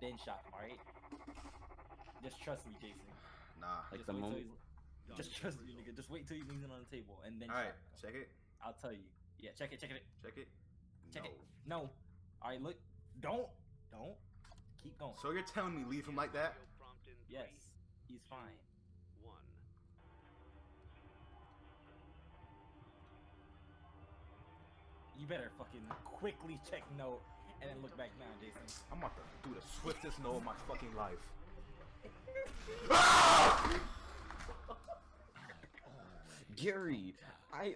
then shot him. All right. Just trust me, Jayson. Nah. Like just the wait moment. Just trust me, nigga. Just wait till he leans it on the table and then. All right, check it. I'll tell you. Yeah, check it. Check it. Check it. Check no. it. No. All right, look. Don't. Don't. Keep going. So you're telling me leave him like that? yes, he's fine. One. You better fucking quickly check no and then look back now, Jayson. I'm about to do the swiftest no of my fucking life. Gary, I